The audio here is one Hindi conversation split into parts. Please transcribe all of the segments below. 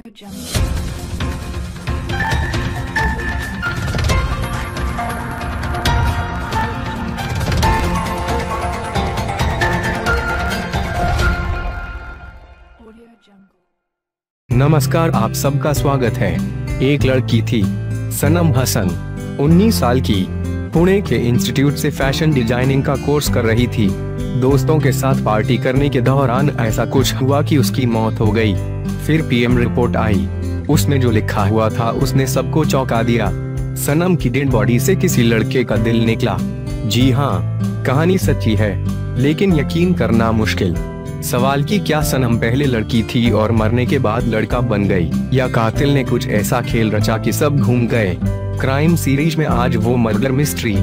नमस्कार आप सबका स्वागत है। एक लड़की थी सनम हसन 19 साल की। पुणे के इंस्टीट्यूट से फ़ैशन डिज़ाइनिंग का कोर्स कर रही थी। दोस्तों के साथ पार्टी करने के दौरान ऐसा कुछ हुआ कि उसकी मौत हो गई। फिर पीएम रिपोर्ट आई। उसमें जो लिखा हुआ था, उसने सबको चौंका दिया। सनम की डेड बॉडी से किसी लड़के का दिल निकला। जी हाँ कहानी सच्ची है, लेकिन यकीन करना मुश्किल। सवाल की क्या सनम पहले लड़की थी और मरने के बाद लड़का बन गई, या कातिल ने कुछ ऐसा खेल रचा कि सब घूम गए? क्राइम सीरीज़ में आज वो मर्डर मिस्ट्री,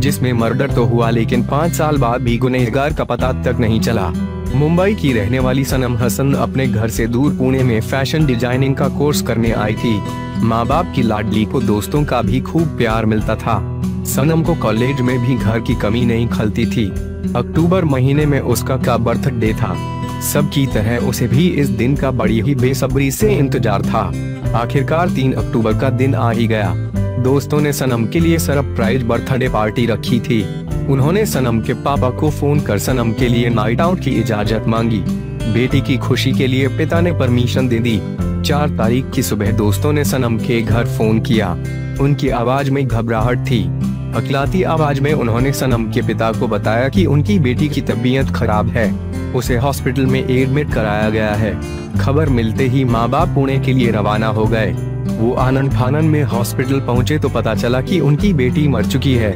जिसमें मर्डर तो हुआ लेकिन पाँच साल बाद भी गुनहगार का पता तक नहीं चला। मुंबई की रहने वाली सनम हसन अपने घर से दूर पुणे में फ़ैशन डिज़ाइनिंग का कोर्स करने आई थी। माँ बाप की लाडली को दोस्तों का भी खूब प्यार मिलता था। सनम को कॉलेज में भी घर की कमी नहीं खलती थी। अक्टूबर महीने में उसका का बर्थडे था। सबकी तरह उसे भी इस दिन का बड़ी ही बेसब्री से इंतज़ार था। आखिरकार तीन अक्टूबर का दिन आ ही गया। दोस्तों ने सनम के लिए सरप्राइज़ बर्थडे पार्टी रखी थी। उन्होंने सनम के पापा को फ़ोन कर सनम के लिए नाइट आउट की इजाज़त मांगी। बेटी की खुशी के लिए पिता ने परमिशन दे दी। चार तारीख की सुबह दोस्तों ने सनम के घर फ़ोन किया। उनकी आवाज़ में घबराहट थी। अकलाती आवाज़ में उन्होंने सनम के पिता को बताया कि उनकी बेटी की तबीयत खराब है। उसे हॉस्पिटल में एडमिट कराया गया है। खबर मिलते ही माँ बाप पुणे के लिए रवाना हो गए। वो आनंद फानन में हॉस्पिटल पहुँचे तो पता चला कि उनकी बेटी मर चुकी है।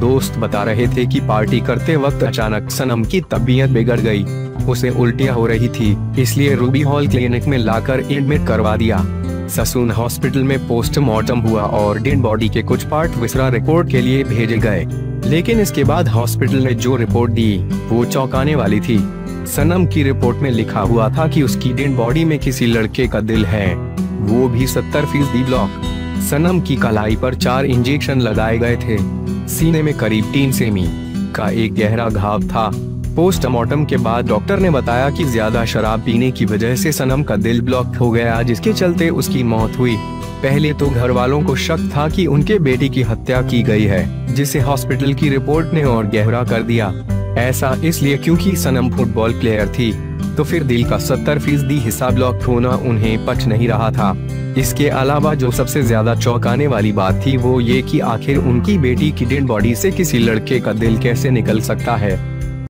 दोस्त बता रहे थे कि पार्टी करते वक्त अचानक सनम की तबीयत बिगड़ गई। उसे उल्टियाँ हो रही थी, इसलिए रूबी हॉल क्लिनिक में लाकर एडमिट करवा दिया। ससून हॉस्पिटल में पोस्टमार्टम हुआ और डेड बॉडी के कुछ पार्ट विसरा रिपोर्ट के लिए भेजे गए। लेकिन इसके बाद हॉस्पिटल ने जो रिपोर्ट दी, वो चौंकाने वाली थी। सनम की रिपोर्ट में लिखा हुआ था कि उसकी डेड बॉडी में किसी लड़के का दिल है। वो भी सत्तर फ़ीसदी ब्लॉक सनम की कलाई पर चार इंजेक्शन लगाए गए थे। सीने में करीब तीन सेमी का एक गहरा घाव था। पोस्टमार्टम के बाद डॉक्टर ने बताया कि ज़्यादा शराब पीने की वजह से सनम का दिल ब्लॉक हो गया, जिसके चलते उसकी मौत हुई। पहले तो घर वालों को शक था कि उनके बेटी की हत्या की गई है, जिसे हॉस्पिटल की रिपोर्ट ने और गहरा कर दिया। ऐसा इसलिए क्योंकि सनम फुटबॉल प्लेयर थी। तो फिर दिल का सत्तर फ़ीसदी हिस्सा ब्लॉक होना उन्हें पच नहीं रहा था। इसके अलावा जो सबसे ज़्यादा चौंकाने वाली बात थी वो ये कि आखिर उनकी बेटी की डेड बॉडी से किसी लड़के का दिल कैसे निकल सकता है?